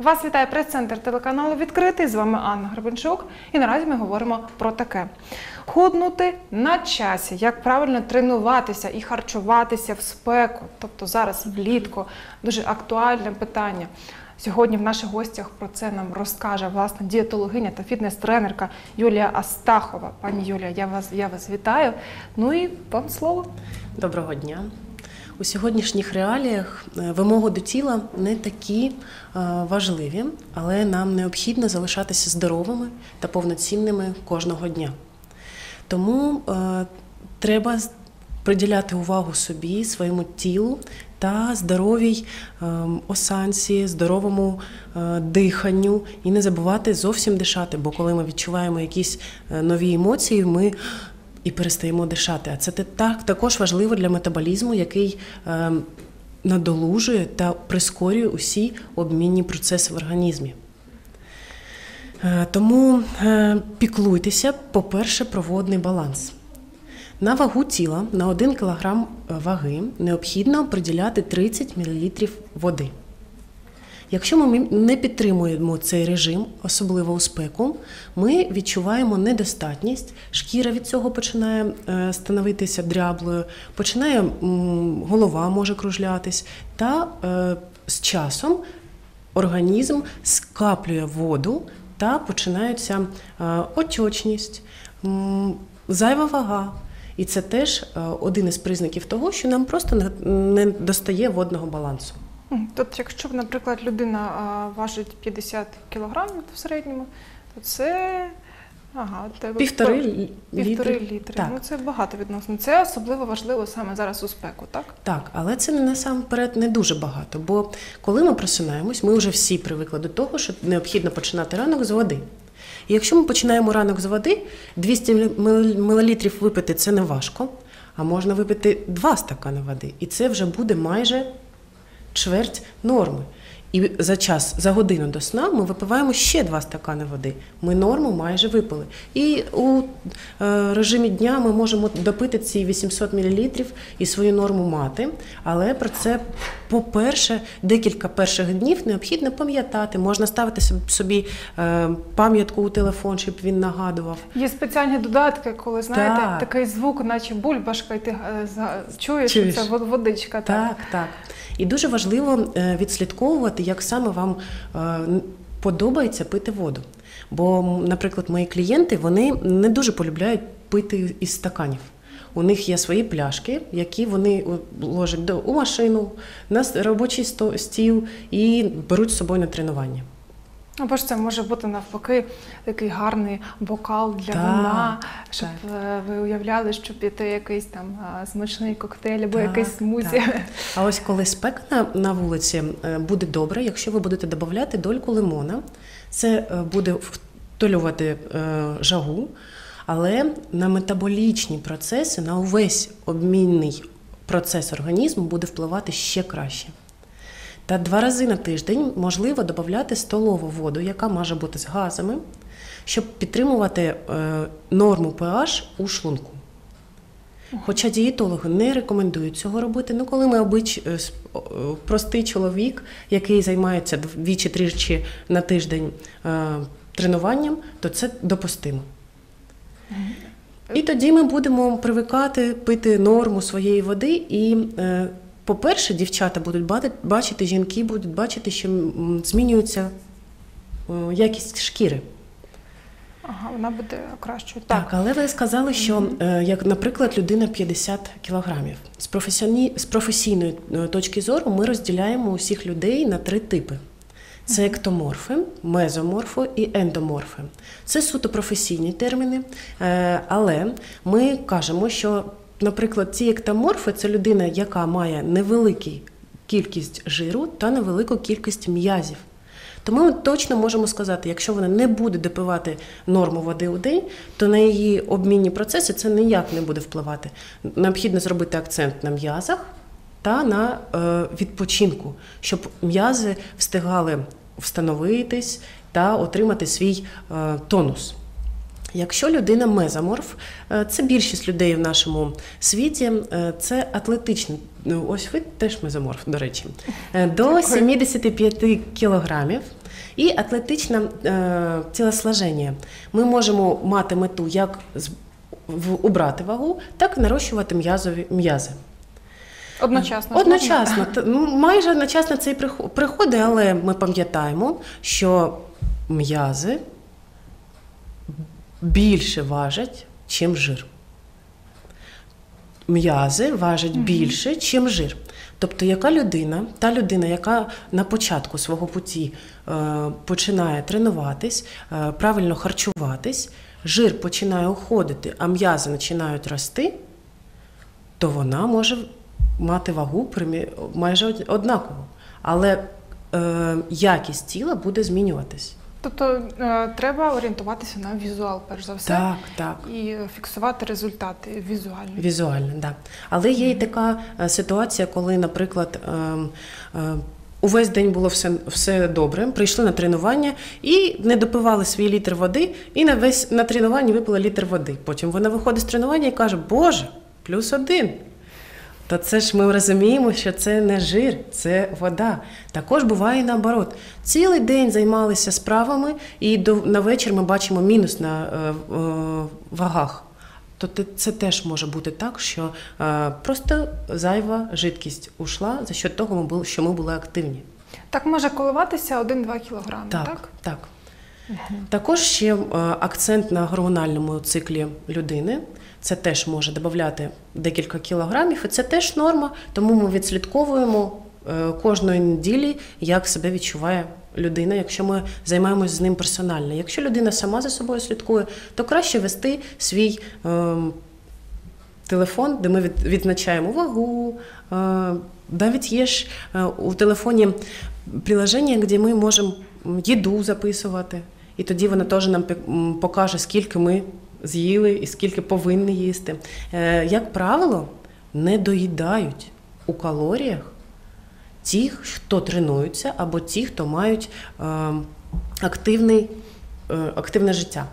Вас вітає прес-центр телеканалу Відкритий. З вами Анна Гребенчук. І наразі ми говоримо про таке: худнути на часі, як правильно тренуватися і харчуватися в спеку, тобто зараз влітку, дуже актуальне питання. Сьогодні в наших гостях про це нам розкаже власне дієтологиня та фітнес-тренерка Юлія Астахова. Пані Юлія, я вас я вас вітаю. Ну і вам слово. Доброго дня. У сьогоднішніх реаліях е, вимоги до тіла не такі е, важливі, але нам необхідно залишатися здоровими та повноцінними кожного дня. Тому е, треба приділяти увагу собі, своєму тілу та здоровій осанці, здоровому диханню і не забувати зовсім дишати, бо коли ми відчуваємо якісь нові емоції, ми і перестаємо дишати. А це так також важливо для метаболізму, який е, надолужує та прискорює усі обмінні процеси в організмі. Е, тому е, піклуйтеся, по-перше, про водний баланс. На вагу тіла на 1 кг ваги необхідно приділяти 30 мл води. Якщо ми не підтримуємо цей режим, особливо у спеку, ми відчуваємо недостатність, шкіра від цього починає е, становитися дряблою, починає голова може кружлятись, та е, з часом організм скаплює воду та починається е, отечність, зайва вага. І це теж один із признаків того, що нам просто не достає водного балансу. Тобто, якщо, наприклад, людина важить 50 кілограмів в середньому, то це ага, тебе півтори, півтори літри. літри. Так. Ну це багато відносно. Це особливо важливо саме зараз у спеку, так? Так, але це не насамперед не дуже багато. Бо коли ми просинаємось, ми вже всі привикли до того, що необхідно починати ранок з води. І якщо ми починаємо ранок з води, 200 мл випити це не важко, а можна випити два стакани води. І це вже буде майже чверть норми. І за час, за годину до сна ми випиваємо ще два стакани води. Ми норму майже випили. І у е, режимі дня ми можемо допити ці 800 мл і свою норму мати. Але про це, по-перше, декілька перших днів необхідно пам'ятати. Можна ставити собі е, пам'ятку у телефон, щоб він нагадував. Є спеціальні додатки, коли знаєте, так. такий звук, наче бульбашка, і ти е, чуєш, Чуєш? що це водичка. Так, так. так. І дуже важливо е, відслідковувати, як саме вам е, подобається пити воду. Бо, наприклад, мої клієнти вони не дуже полюбляють пити із стаканів. У них є свої пляшки, які вони ложать у машину, на робочий стіл і беруть з собою на тренування. Або ж це може бути навпаки такий гарний бокал для так, вина, щоб так. Е, ви уявляли, що піти якийсь там смачний коктейль або так, якийсь смузі. Так. А ось коли спека на, на вулиці е, буде добре, якщо ви будете додати дольку лимона, це е, буде втолювати жагу, але на метаболічні процеси, на увесь обмінний процес організму буде впливати ще краще. Та два рази на тиждень можливо додати столову воду, яка може бути з газами, щоб підтримувати е, норму pH у шлунку. Хоча дієтологи не рекомендують цього робити, ну коли ми обич е, простий чоловік, який займається двічі-тричі на тиждень е, тренуванням, то це допустимо. І тоді ми будемо привикати пити норму своєї води і по-перше, дівчата будуть бачити, жінки будуть бачити, що змінюється е, якість шкіри. Ага, вона буде кращою. Так, так але ви сказали, що mm-hmm. як, наприклад, людина 50 кілограмів. З професійної, з професійної е, точки зору ми розділяємо усіх людей на три типи: це ектоморфи, мезоморфи і ендоморфи. Це суто професійні терміни, але ми кажемо, що Наприклад, ці ектоморфи це людина, яка має невелику кількість жиру та невелику кількість м'язів. Тому ми точно можемо сказати, якщо вона не буде допивати норму води у день, то на її обмінні процеси це ніяк не буде впливати. Необхідно зробити акцент на м'язах та на е, відпочинку, щоб м'язи встигали встановитись та отримати свій е, тонус. Якщо людина мезоморф, е, це більшість людей в нашому світі, е, це атлетичний. Ну, ось ви теж мезоморф, до речі, Е, до 75 кілограмів. І атлетичне тілосложення. Ми можемо мати мету як убрати вагу, так і нарощувати м'язові м'язи. Одночасно. Одночасно, ну, майже одночасно це і приходить, але ми пам'ятаємо, що м'язи більше важать, чим жир. М'язи важать більше, чим жир. Тобто, яка людина, та людина, яка на початку свого путі е, починає тренуватись, е, правильно харчуватись, жир починає уходити, а м'язи починають рости, то вона може мати вагу майже од- однаково. Але е, якість тіла буде змінюватись. Тобто е, треба орієнтуватися на візуал, перш за все, Так, так. і фіксувати результати візуальні. Візуально, да. Але є і така е, ситуація, коли, наприклад, ем, е, увесь день було все, все добре, прийшли на тренування і не допивали свій літр води, і на весь на тренуванні випили літр води. Потім вона виходить з тренування і каже: Боже, плюс один. То це ж ми розуміємо, що це не жир, це вода. Також буває наоборот. Цілий день займалися справами, і до, на вечір ми бачимо мінус на е, е, вагах. То це теж може бути так, що е, просто зайва жидкість ушла за що того, ми були, що ми були активні. Так може коливатися 1-2 кілограми, так? Так, так. Також ще е, акцент на гормональному циклі людини. Це теж може додати декілька кілограмів, і це теж норма, тому ми відслідковуємо е, кожної неділі, як себе відчуває людина, якщо ми займаємось з ним персонально. Якщо людина сама за собою слідкує, то краще вести свій е, телефон, де ми від- відзначаємо вагу. Е, Навіть є ж е, у телефоні приложення, де ми можемо їду записувати, і тоді вона теж нам покаже, скільки ми з'їли і скільки повинні їсти. Е, Як правило, не доїдають у калоріях ті, хто тренуються, або ті, хто мають е, активний, е, активне життя.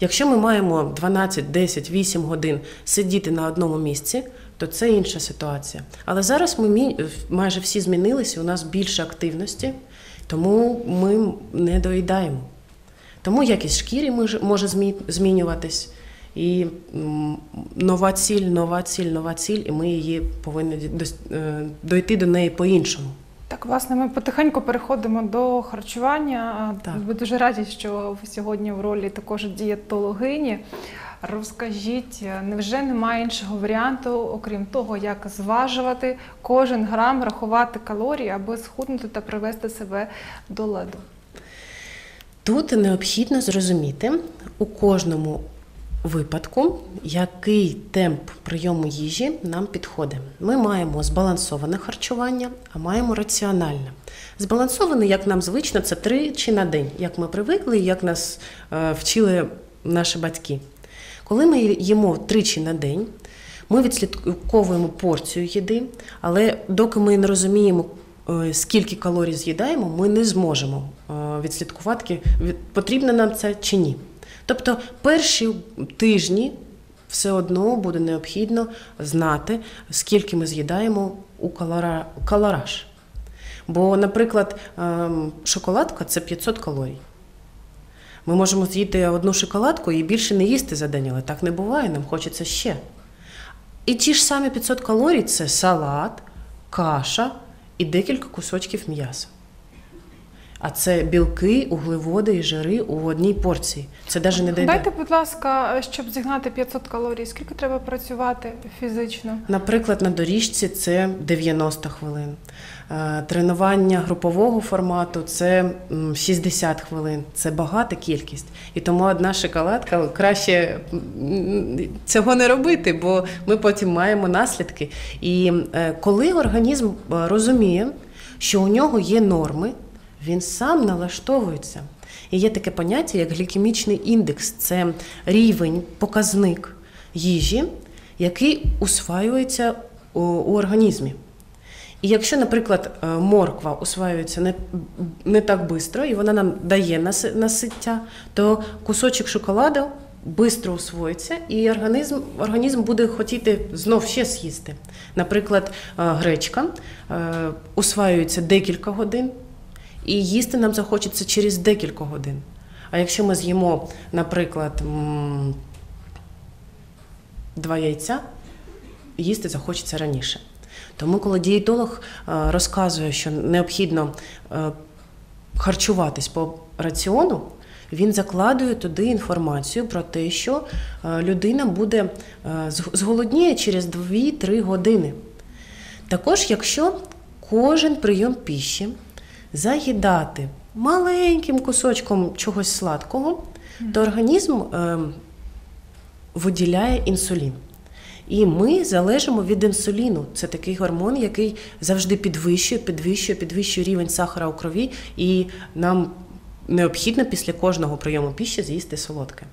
Якщо ми маємо 12, 10, 8 годин сидіти на одному місці, то це інша ситуація. Але зараз ми майже всі змінилися, у нас більше активності, тому ми не доїдаємо. Тому якість шкіри може- може змі- змінюватись. І нова ціль, нова ціль, нова ціль, і ми її повинні е, дойти до неї по-іншому. Так, власне, ми потихеньку переходимо до харчування. Так. Ви дуже раді, що ви сьогодні в ролі також дієтологині. Розкажіть, невже немає іншого варіанту, окрім того, як зважувати кожен грам, рахувати калорії, аби схуднути та привести себе до ладу? Тут необхідно зрозуміти у кожному випадку, який темп прийому їжі нам підходить. Ми маємо збалансоване харчування, а маємо раціональне. Збалансоване, як нам звично, це тричі на день, як ми привикли, як нас е, вчили наші батьки. Коли ми їмо тричі на день, ми відслідковуємо порцію їди, але доки ми не розуміємо, е, скільки калорій з'їдаємо, ми не зможемо е, відслідкувати, потрібно нам це чи ні. Тобто перші тижні все одно буде необхідно знати, скільки ми з'їдаємо у калораж. Бо, наприклад, ем, шоколадка це 500 калорій. Ми можемо з'їти одну шоколадку і більше не їсти за день, але так не буває, нам хочеться ще. І ті ж самі 500 калорій це салат, каша і декілька кусочків м'яса. А це білки, углеводи і жири у одній порції. Це навіть не дійде. Дайте, будь ласка, щоб зігнати 500 калорій, скільки треба працювати фізично? Наприклад, на доріжці це 90 хвилин. Е, Тренування групового формату це м, 60 хвилин. Це багата кількість. І тому одна шоколадка краще цього не робити, бо ми потім маємо наслідки. І е, коли організм е, розуміє, що у нього є норми, він сам налаштовується. І є таке поняття, як глікемічний індекс це рівень, показник їжі, який усваюється у, у організмі. І якщо, наприклад, е, морква усваюється не, не так швидко, і вона нам дає насиття, то кусочок шоколаду швидко усвоїться, і організм, організм буде хотіти знов ще з'їсти. Наприклад, е, гречка е, усваюється декілька годин, і їсти нам захочеться через декілька годин. А якщо ми з'їмо, наприклад, два яйця, їсти захочеться раніше. Тому, коли дієтолог е, розказує, що необхідно е, харчуватись по раціону, він закладує туди інформацію про те, що е, людина буде зголодніє через 2-3 години. Також, якщо кожен прийом піші заїдати маленьким кусочком чогось сладкого, то організм е, виділяє інсулін. І ми залежимо від інсуліну. Це такий гормон, який завжди підвищує, підвищує, підвищує рівень сахара у крові, і нам необхідно після кожного прийому піші з'їсти солодке.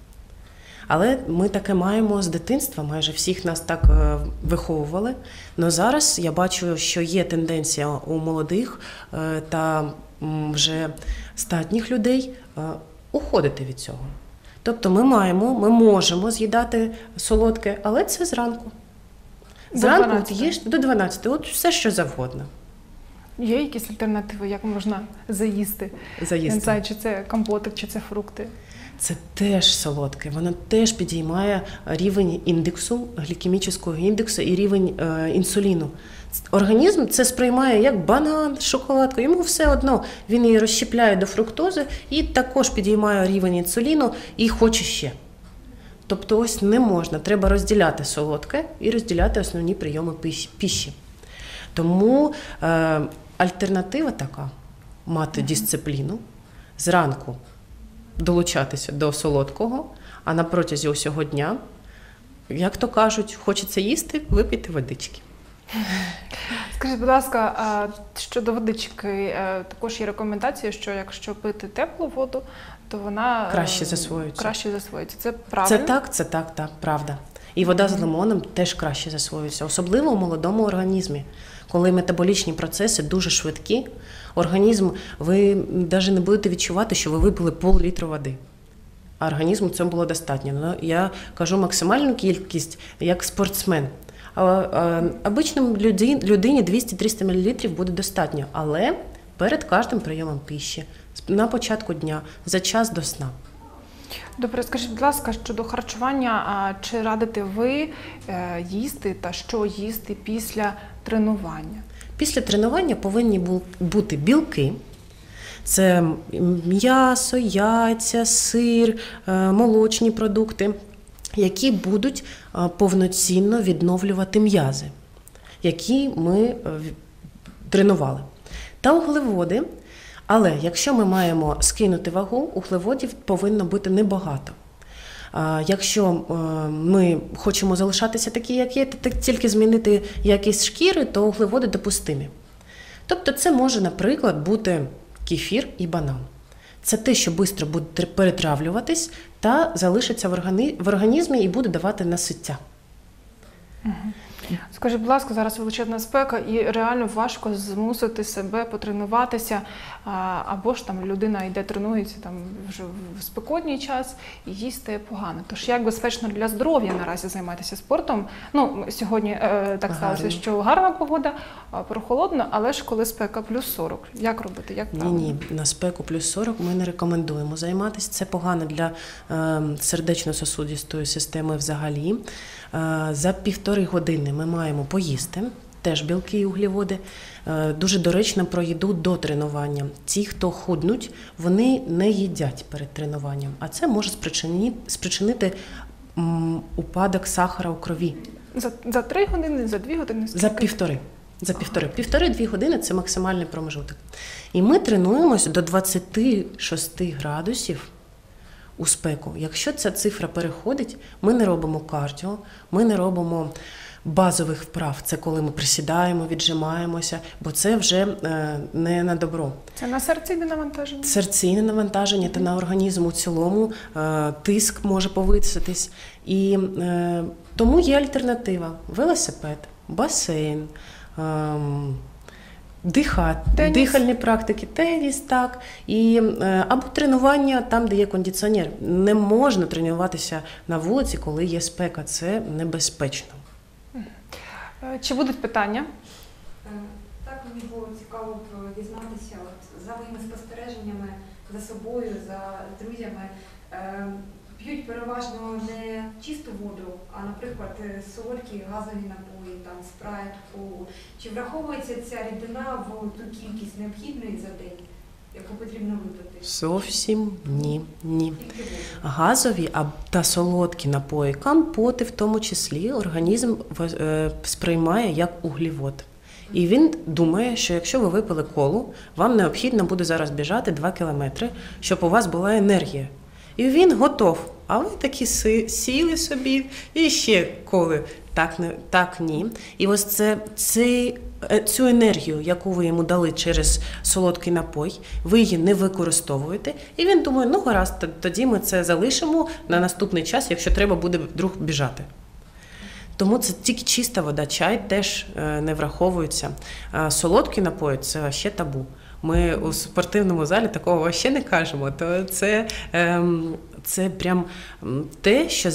Але ми таке маємо з дитинства, майже всіх нас так е, виховували. Но зараз я бачу, що є тенденція у молодих е, та вже статніх людей е, уходити від цього. Тобто ми маємо, ми можемо з'їдати солодке, але це зранку. Зранку от 12. їж до 12, от все що завгодно Є якісь альтернативи, як можна заїсти? Заїсти. не знаю, чи це компотик, чи це фрукти. Це теж солодке, воно теж підіймає рівень індексу, глікемічного індексу і рівень е, інсуліну. Організм це сприймає як банан, шоколадку. Йому все одно він її розщепляє до фруктози і також підіймає рівень інсуліну і хоче ще. Тобто, ось не можна. Треба розділяти солодке і розділяти основні прийоми піші. Тому е, альтернатива така мати дисципліну зранку долучатися до солодкого, а на протязі усього дня, як то кажуть, хочеться їсти, випийте водички. Скажіть, будь ласка, щодо водички, е, також є рекомендація, що якщо пити теплу воду, то вона е, Краще засвоюється. Краще засвоюється. Це правда. Це так, це так, так, правда. І вода з лимоном теж краще засвоюється, особливо у молодому організмі. Коли метаболічні процеси дуже швидкі, організм, ви навіть не будете відчувати, що ви випили пол-літру води. А організму цього було достатньо. Ну, я кажу максимальну кількість як спортсмен. А, обичному люди- людині 200-300 мл буде достатньо, але перед кожним прийомом піші, на початку дня, за час до сна. Добре, скажіть, будь ласка, щодо харчування, чи радите ви е, їсти та що їсти після тренування? Після тренування повинні бути білки. Це м'ясо, яйця, сир, е, молочні продукти, які будуть повноцінно відновлювати м'язи, які ми е, тренували. Та углеводи. Але якщо ми маємо скинути вагу, углеводів повинно бути небагато. Якщо е, ми хочемо залишатися такі, як є, та тільки змінити якість шкіри, то углеводи допустимі. Тобто це може, наприклад, бути кефір і банан. Це те, що швидко буде перетравлюватись та залишиться в організмі і буде давати насиття. Скажіть, будь ласка, зараз величезна спека, і реально важко змусити себе потренуватися, або ж там людина йде, тренується там вже в спекотній час і їй стає погано. Тож як безпечно для здоров'я наразі займатися спортом? Ну сьогодні е, так сталося, що гарна погода, прохолодно, але ж коли спека плюс 40. Як робити? Як Ні, ні, на спеку плюс 40 ми не рекомендуємо займатися. Це погано для е, сердечно-сосудистої системи взагалі. Е, за півтори години ми маємо поїсти. Теж білки і угліводи. Е, Дуже доречно про їду до тренування. Ті, хто худнуть, вони не їдять перед тренуванням, а це може спричини- спричинити упадок сахара у крові. За, за 3 години, за 2 години? За півтори. За півтори. Півтори-дві години це максимальний промежуток. І ми тренуємося до 26 градусів у спеку. Якщо ця цифра переходить, ми не робимо кардіо, ми не робимо базових вправ. Це коли ми присідаємо, віджимаємося, бо це вже е, не на добро. Це на серці йде навантаження? Серційне навантаження та на організм у цілому, е, тиск може повиситись. І е, тому є альтернатива: велосипед, басейн, ем, Дихати, Теніс. дихальні практики, теніс, так. І, е, або тренування там, де є кондиціонер. Не можна тренуватися на вулиці, коли є спека. Це небезпечно. Е, Чи будуть питання? Е, Так мені було цікаво б дізнатися от, за моїми спостереженнями за собою, за друзями. П'ють переважно не чисту воду, а, наприклад, е, солодкі газові напої, там спрайт, колу. Чи враховується ця рідина в ту кількість необхідної за день, яку потрібно випити? Зовсім ні. ні. Газові та солодкі напої, компоти в тому числі, організм е, сприймає як углівод. І він думає, що якщо ви випили колу, вам необхідно буде зараз біжати 2 кілометри, щоб у вас була енергія. І він готов. А ви такі сіли собі і ще коли. Так, так ні. І ось це, цей, е, цю енергію, яку ви йому дали через солодкий напой, ви її не використовуєте. І він думає, ну гаразд, тоді ми це залишимо на наступний час, якщо треба буде вдруг біжати. Тому це тільки чиста вода, чай теж е, не враховується. Солодкі напої це ще табу. Ми у спортивному залі такого ще не кажемо. То це, ем, це прям те, що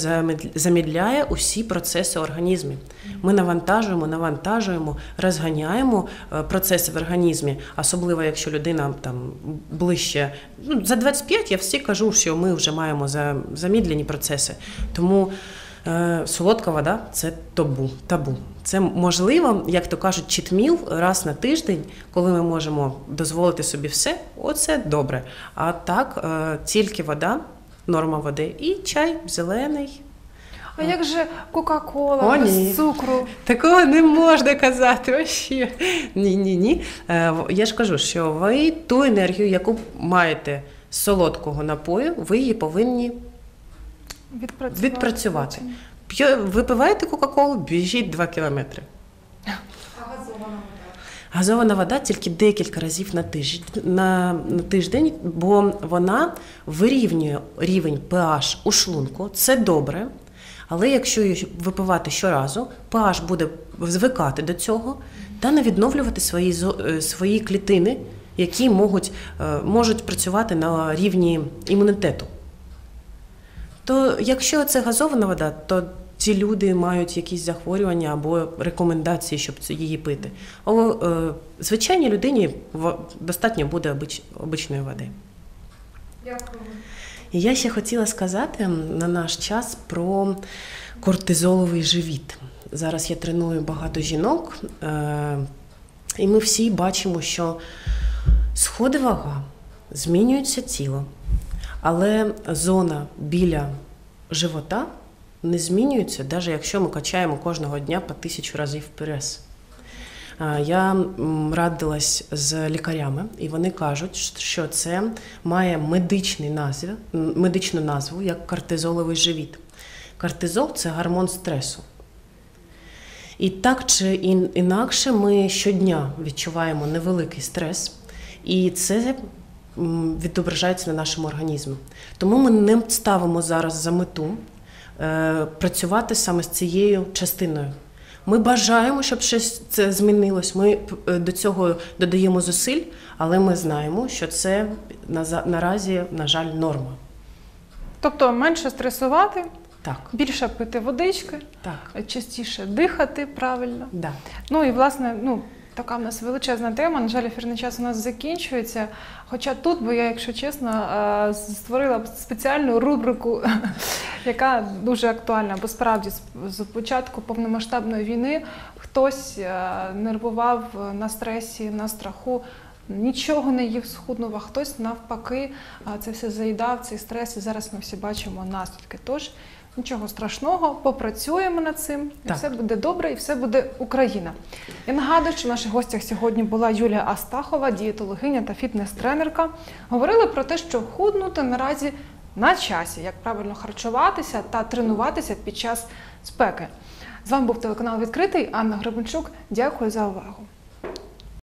замідляє усі процеси організмі. Ми навантажуємо, навантажуємо, розганяємо е, процеси в організмі, особливо якщо людина там ближче. Ну, за 25 я всі кажу, що ми вже маємо за, замідлені процеси. Тому Солодка вода це табу. табу. Це можливо, як то кажуть, читміл раз на тиждень, коли ми можемо дозволити собі все, оце добре. А так, е, тільки вода, норма води і чай зелений. А як же Кока-Кола без цукру? Такого не можна казати. Вообще. Ні, ні, ні. Е, Я ж кажу, що ви ту енергію, яку маєте з солодкого напою, ви її повинні Відпрацювати. Відпрацювати. п'є- випиваєте Кока-Колу, біжіть 2 кілометри. А газована вода? Газована вода тільки декілька разів на тиждень, на, на тиждень, бо вона вирівнює рівень pH у шлунку. Це добре. Але якщо її випивати щоразу, pH буде звикати до цього та не відновлювати свої, е, свої клітини, які можуть, е, можуть працювати на рівні імунітету. То якщо це газована вода, то ці люди мають якісь захворювання або рекомендації, щоб її пити. А е, звичайній людині достатньо буде обич, обичної води. Дякую. І я ще хотіла сказати на наш час про кортизоловий живіт. Зараз я треную багато жінок, е, і ми всі бачимо, що сходи вага, змінюється тіло, але зона біля живота не змінюється, навіть якщо ми качаємо кожного дня по тисячу разів прес. Я радилась з лікарями, і вони кажуть, що це має медичний назву, м, медичну назву як кортизоловий живіт. Кортизол це гормон стресу. І так чи інакше ми щодня відчуваємо невеликий стрес, і це відображається на нашому організмі. Тому ми не ставимо зараз за мету е, працювати саме з цією частиною. Ми бажаємо, щоб щось це змінилось. Ми е, до цього додаємо зусиль, але ми знаємо, що це наразі, на жаль, норма. Тобто менше стресувати, Так, більше пити водички, так, частіше дихати правильно. да. Ну і власне, ну така в нас величезна тема. На жаль, ефірний час у нас закінчується. Хоча тут, бо я, якщо чесно, е, створила спеціальну рубрику, яка дуже актуальна, бо справді з- початку повномасштабної війни хтось е, нервував на стресі, на страху. Нічого не їв схуднув, а хтось навпаки це все заїдав, цей стрес, і зараз ми всі бачимо наслідки. Тож нічого страшного, попрацюємо над цим, і Так. все буде добре, і все буде Україна. Я нагадую, що в наших гостях сьогодні була Юлія Астахова, дієтологиня та фітнес-тренерка. Говорили про те, що худнути наразі на часі, як правильно харчуватися та тренуватися під час спеки. З вами був телеканал відкритий. Анна Гребенчук. Дякую за увагу.